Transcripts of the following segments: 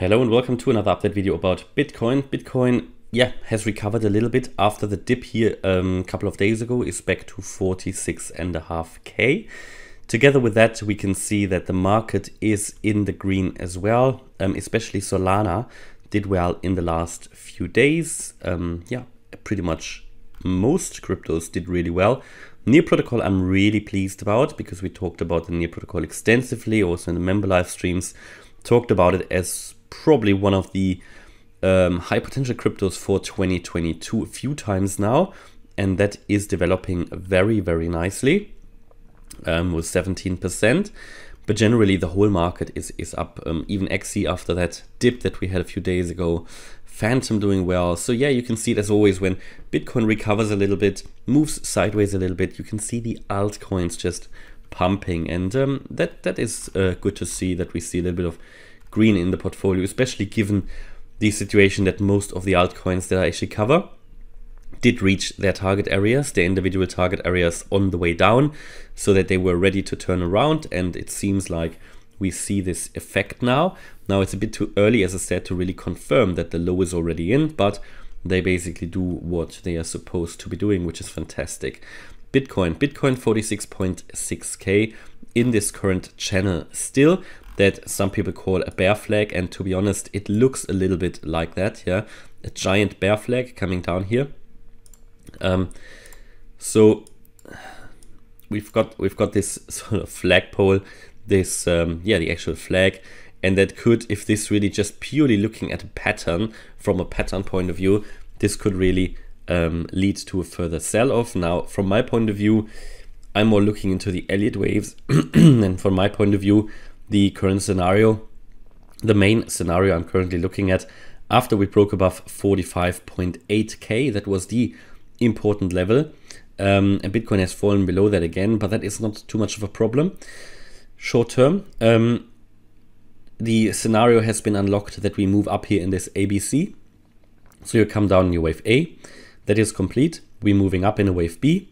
Hello and welcome to another update video about Bitcoin. Bitcoin, yeah, has recovered a little bit after the dip here um, a couple of days ago, is back to 46.5k. Together with that, we can see that the market is in the green as well, um, especially Solana did well in the last few days. Um, yeah, pretty much most cryptos did really well. Near Protocol I'm really pleased about because we talked about the Near Protocol extensively, also in the member live streams, talked about it as probably one of the um, high potential cryptos for 2022 a few times now, and that is developing very, very nicely um, with 17%. But generally, the whole market is is up. Um, even XE after that dip that we had a few days ago, Fantom doing well. So yeah, you can see it as always when Bitcoin recovers a little bit, moves sideways a little bit. You can see the altcoins just pumping, and um, that that is uh, good to see. That we see a little bit of green in the portfolio, especially given the situation that most of the altcoins that I actually cover did reach their target areas, their individual target areas on the way down, so that they were ready to turn around. And it seems like we see this effect now. Now it's a bit too early, as I said, to really confirm that the low is already in, but they basically do what they are supposed to be doing, which is fantastic. Bitcoin, Bitcoin 46.6k in this current channel still that some people call a bear flag. And to be honest, it looks a little bit like that. Yeah, a giant bear flag coming down here. Um, so we've got we've got this sort of flagpole, this um, yeah the actual flag, and that could if this really just purely looking at a pattern from a pattern point of view, this could really um, lead to a further sell-off. Now, from my point of view, I'm more looking into the Elliott waves, and from my point of view, the current scenario, the main scenario I'm currently looking at after we broke above 45.8k, that was the important level. Um, and Bitcoin has fallen below that again, but that is not too much of a problem. Short term, um, the scenario has been unlocked that we move up here in this ABC. So you come down in your wave A, that is complete. We're moving up in a wave B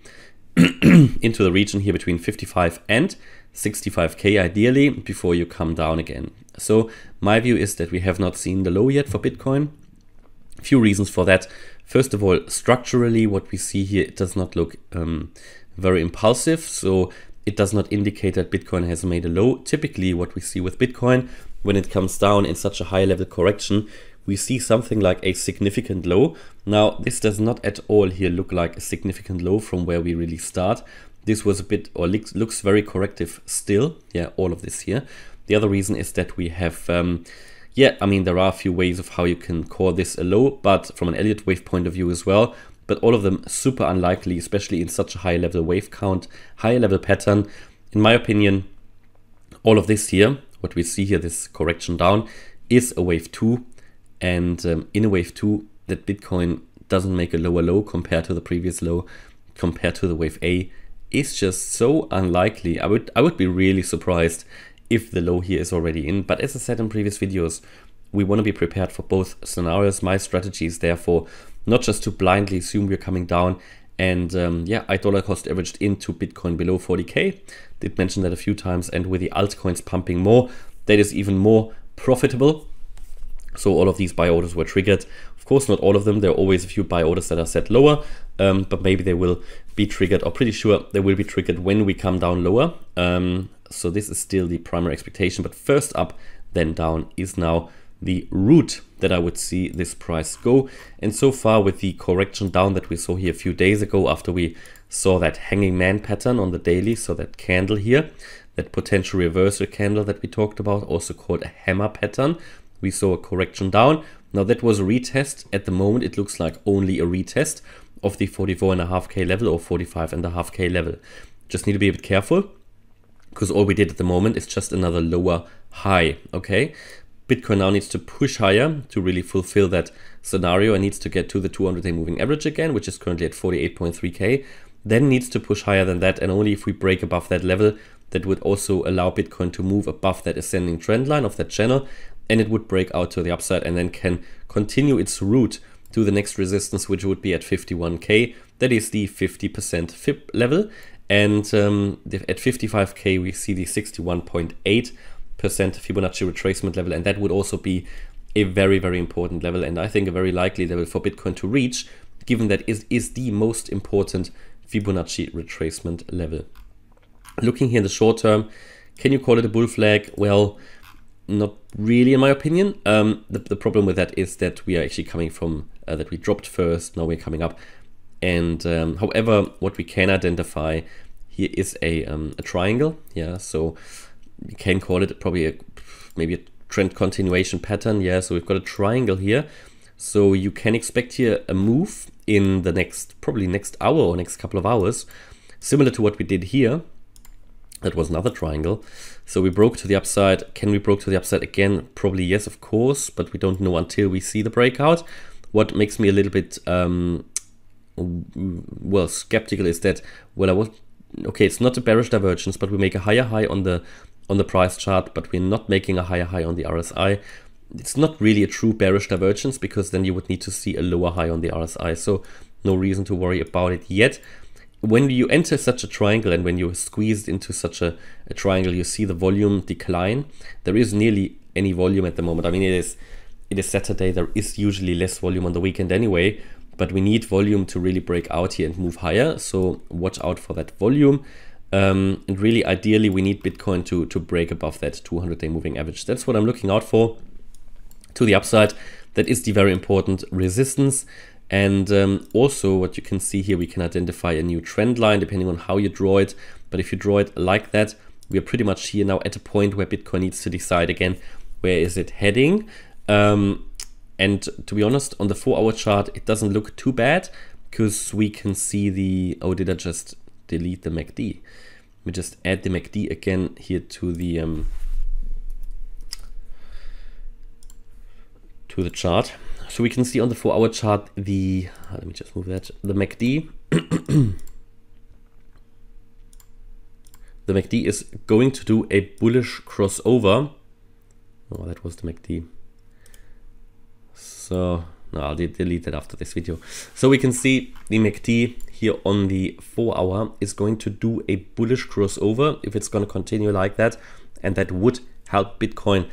into the region here between 55 and 65k ideally before you come down again. So my view is that we have not seen the low yet for Bitcoin. A few reasons for that. First of all, structurally, what we see here, it does not look um, very impulsive. So it does not indicate that Bitcoin has made a low. Typically, what we see with Bitcoin, when it comes down in such a high level correction, we see something like a significant low. Now, this does not at all here look like a significant low from where we really start. This was a bit, or looks very corrective still. Yeah, all of this here. The other reason is that we have, um, yeah, I mean, there are a few ways of how you can call this a low, but from an Elliott wave point of view as well, but all of them super unlikely, especially in such a high level wave count, high level pattern. In my opinion, all of this here, what we see here, this correction down, is a wave two. And um, in a wave two, that Bitcoin doesn't make a lower low compared to the previous low, compared to the wave A, is just so unlikely. I would I would be really surprised if the low here is already in. But as I said in previous videos, we want to be prepared for both scenarios. My strategy is therefore not just to blindly assume we're coming down. And um, yeah, I dollar cost averaged into Bitcoin below 40k. Did mention that a few times. And with the altcoins pumping more, that is even more profitable. So all of these buy orders were triggered. Of course, not all of them. There are always a few buy orders that are set lower, um, but maybe they will be triggered, or pretty sure they will be triggered when we come down lower. Um, so this is still the primary expectation, but first up, then down is now the route that I would see this price go. And so far with the correction down that we saw here a few days ago after we saw that hanging man pattern on the daily, so that candle here, that potential reversal candle that we talked about, also called a hammer pattern, we saw a correction down. Now that was a retest. At the moment, it looks like only a retest of the 44.5k level or 45.5k level. Just need to be a bit careful because all we did at the moment is just another lower high, okay? Bitcoin now needs to push higher to really fulfill that scenario and needs to get to the 200-day moving average again, which is currently at 48.3k. Then needs to push higher than that, and only if we break above that level, that would also allow Bitcoin to move above that ascending trend line of that channel, and it would break out to the upside and then can continue its route to the next resistance, which would be at 51k. That is the 50% FIB level. And um, at 55k, we see the 61.8% Fibonacci retracement level, and that would also be a very, very important level, and I think a very likely level for Bitcoin to reach, given that it is the most important Fibonacci retracement level. Looking here in the short term, can you call it a bull flag? Well, not really in my opinion. Um, the, the problem with that is that we are actually coming from, uh, that we dropped first, now we're coming up. And um, however, what we can identify here is a, um, a triangle. Yeah, so you can call it probably a, maybe a trend continuation pattern. Yeah, so we've got a triangle here. So you can expect here a move in the next, probably next hour or next couple of hours, similar to what we did here. That was another triangle. So we broke to the upside. Can we broke to the upside again? Probably yes, of course, but we don't know until we see the breakout. What makes me a little bit, um, well, skeptical is that, well, I was, okay, it's not a bearish divergence, but we make a higher high on the on the price chart, but we're not making a higher high on the RSI. It's not really a true bearish divergence because then you would need to see a lower high on the RSI. So no reason to worry about it yet when you enter such a triangle and when you're squeezed into such a, a, triangle, you see the volume decline. There is nearly any volume at the moment. I mean, it is it is Saturday. There is usually less volume on the weekend anyway, but we need volume to really break out here and move higher. So watch out for that volume. Um, and really, ideally, we need Bitcoin to to break above that 200-day moving average. That's what I'm looking out for. To the upside, that is the very important resistance. And um, also what you can see here, we can identify a new trend line depending on how you draw it. But if you draw it like that, we are pretty much here now at a point where Bitcoin needs to decide again, where is it heading? Um, and to be honest, on the four hour chart, it doesn't look too bad because we can see the, oh, did I just delete the MACD? Let me just add the MACD again here to the, um, to the chart. So we can see on the four hour chart the, let me just move that, the MACD. the MACD is going to do a bullish crossover. Oh, that was the MACD. So, no, I'll delete that after this video. So we can see the MACD here on the four hour is going to do a bullish crossover if it's going to continue like that. And that would help Bitcoin,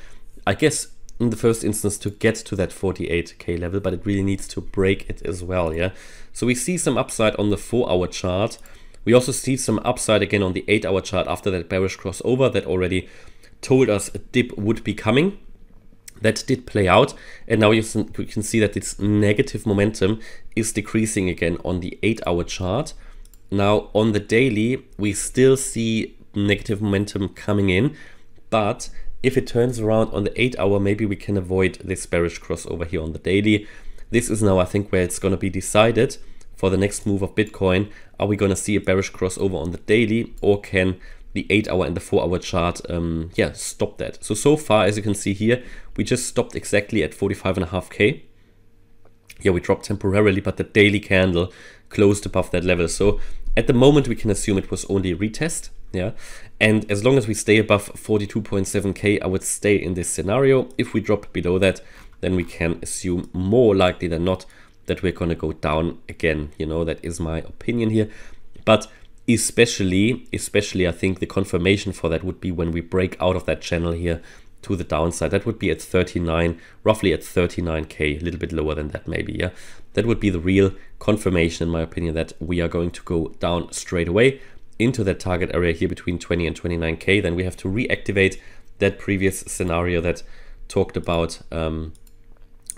I guess, in the first instance to get to that 48k level, but it really needs to break it as well, yeah? So we see some upside on the 4-hour chart. We also see some upside again on the 8-hour chart after that bearish crossover that already told us a dip would be coming. That did play out, and now you can see that its negative momentum is decreasing again on the 8-hour chart. Now on the daily, we still see negative momentum coming in, but if it turns around on the 8 hour, maybe we can avoid this bearish crossover here on the daily. This is now, I think, where it's going to be decided for the next move of Bitcoin. Are we going to see a bearish crossover on the daily or can the 8 hour and the 4 hour chart um, yeah, stop that? So, so far, as you can see here, we just stopped exactly at 45.5k. Yeah, we dropped temporarily, but the daily candle closed above that level. So at the moment, we can assume it was only a retest. Yeah, and as long as we stay above 42.7k, I would stay in this scenario. If we drop below that, then we can assume more likely than not that we're going to go down again. You know, that is my opinion here. But especially, especially, I think the confirmation for that would be when we break out of that channel here to the downside. That would be at 39, roughly at 39k, a little bit lower than that maybe, yeah. That would be the real confirmation, in my opinion, that we are going to go down straight away into that target area here between 20 and 29k, then we have to reactivate that previous scenario that talked about um,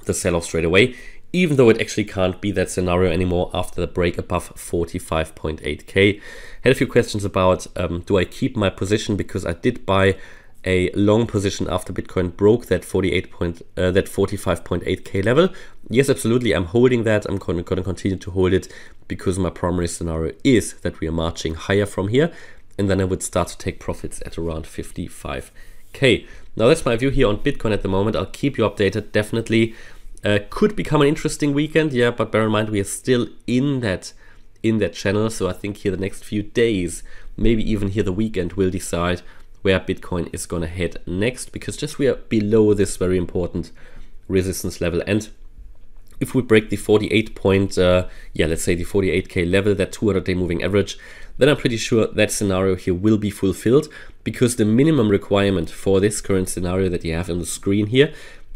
the sell-off straight away, even though it actually can't be that scenario anymore after the break above 45.8k. Had a few questions about um, do I keep my position because I did buy a long position after Bitcoin broke that 48 point, uh, that 45.8k level. Yes, absolutely. I'm holding that. I'm going to continue to hold it because my primary scenario is that we are marching higher from here. And then I would start to take profits at around 55k. Now that's my view here on Bitcoin at the moment. I'll keep you updated. Definitely uh, could become an interesting weekend. Yeah, but bear in mind we are still in that in that channel. So I think here the next few days, maybe even here the weekend, will decide where Bitcoin is going to head next because just we are below this very important resistance level and if we break the 48 point uh, yeah let's say the 48k level that 200 day moving average then I'm pretty sure that scenario here will be fulfilled because the minimum requirement for this current scenario that you have on the screen here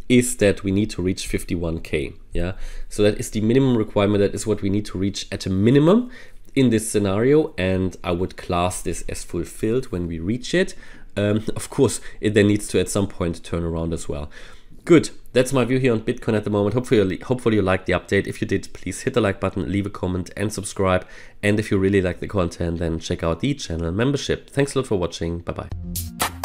is that we need to reach 51k. Yeah, so that is the minimum requirement. That is what we need to reach at a minimum in this scenario, and I would class this as fulfilled when we reach it. Um, of course, it then needs to at some point turn around as well. Good. That's my view here on Bitcoin at the moment. Hopefully, hopefully you liked the update. If you did, please hit the like button, leave a comment, and subscribe. And if you really like the content, then check out the channel membership. Thanks a lot for watching. Bye bye.